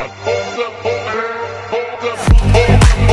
Hold up, hold up, hold up, hold up,